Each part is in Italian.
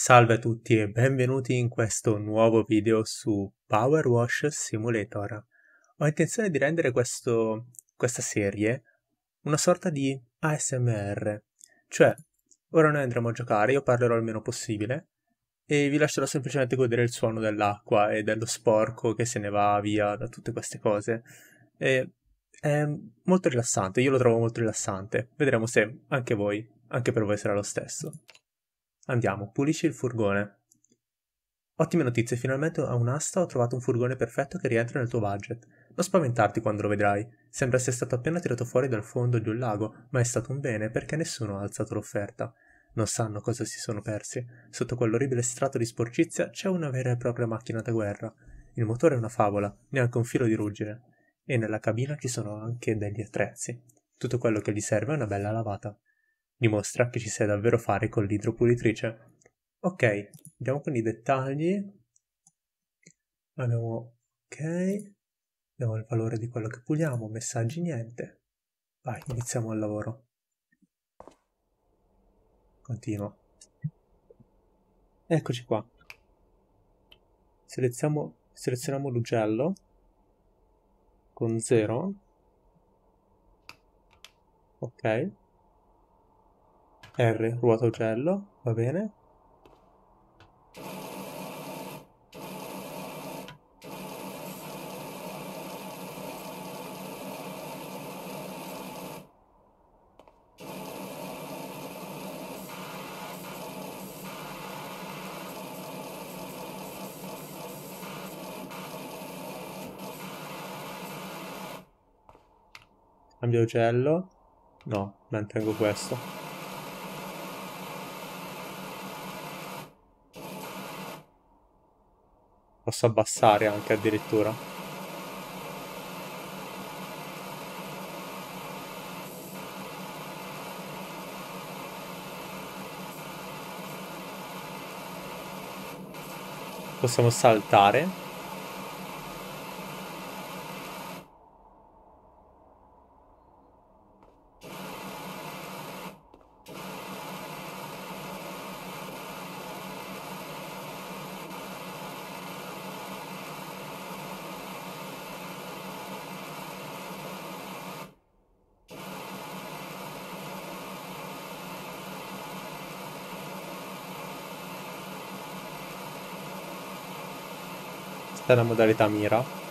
Salve a tutti e benvenuti in questo nuovo video su Power Wash Simulator. Ho intenzione di rendere questo, questa serie una sorta di ASMR, cioè ora noi andremo a giocare, io parlerò il meno possibile e vi lascerò semplicemente godere il suono dell'acqua e dello sporco che se ne va via da tutte queste cose. E è molto rilassante, io lo trovo molto rilassante. Vedremo se anche voi, anche per voi sarà lo stesso. Andiamo, pulisci il furgone. Ottime notizie, finalmente a un'asta ho trovato un furgone perfetto che rientra nel tuo budget. Non spaventarti quando lo vedrai. Sembra sia stato appena tirato fuori dal fondo di un lago, ma è stato un bene perché nessuno ha alzato l'offerta. Non sanno cosa si sono persi. Sotto quell'orribile strato di sporcizia c'è una vera e propria macchina da guerra. Il motore è una favola, neanche un filo di ruggine. E nella cabina ci sono anche degli attrezzi. Tutto quello che gli serve è una bella lavata dimostra che ci sai davvero fare con l'idropulitrice. Ok, andiamo con i dettagli. Abbiamo ok, abbiamo il valore di quello che puliamo, messaggi niente. Vai, iniziamo il lavoro. Continuo. Eccoci qua. Selezioniamo, selezioniamo l'ugello con 0. Ok. R, ruota ugello, va bene. Cambio ugello. No, mantengo questo. Posso abbassare anche addirittura. Possiamo saltare Questa è la modalità mira.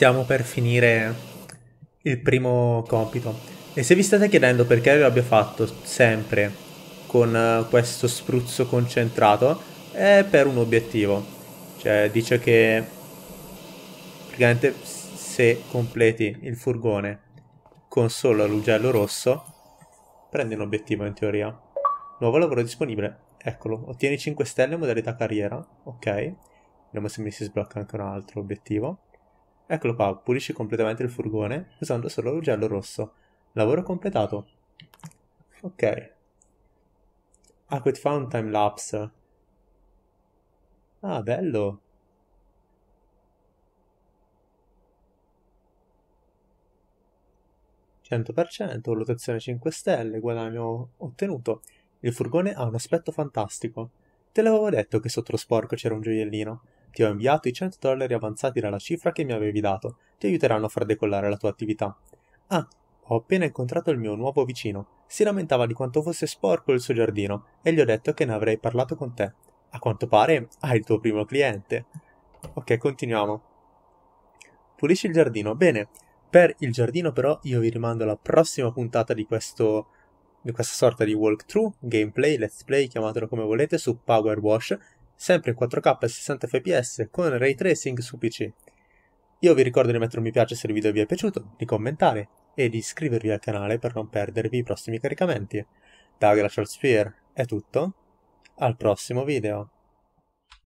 Stiamo per finire il primo compito. E se vi state chiedendo perché lo abbia fatto sempre con eh, questo spruzzo concentrato, è per un obiettivo. Cioè, dice che praticamente se completi il furgone con solo l'ugello rosso, prendi un obiettivo in teoria. Nuovo lavoro disponibile. Eccolo, ottieni 5 stelle modalità carriera. Ok. Vediamo se mi si sblocca anche un altro obiettivo. Eccolo qua, pulisci completamente il furgone usando solo l'ugello rosso. Lavoro completato. Ok. Aquit Found Time Lapse. Ah, bello. 100%, valutazione 5 stelle, guadagno ottenuto. Il furgone ha un aspetto fantastico. Te l'avevo detto che sotto lo sporco c'era un gioiellino. Ti ho inviato i 100 dollari avanzati dalla cifra che mi avevi dato. Ti aiuteranno a far decollare la tua attività. Ah, ho appena incontrato il mio nuovo vicino. Si lamentava di quanto fosse sporco il suo giardino e gli ho detto che ne avrei parlato con te. A quanto pare hai il tuo primo cliente. Ok, continuiamo. Pulisci il giardino. Bene. Per il giardino però io vi rimando alla prossima puntata di questo di questa sorta di walkthrough, gameplay, let's play, chiamatelo come volete, su Power Wash sempre in 4K e 60 fps con ray tracing su PC. Io vi ricordo di mettere un mi piace se il video vi è piaciuto, di commentare e di iscrivervi al canale per non perdervi i prossimi caricamenti. Da Glacial Sphere è tutto, al prossimo video.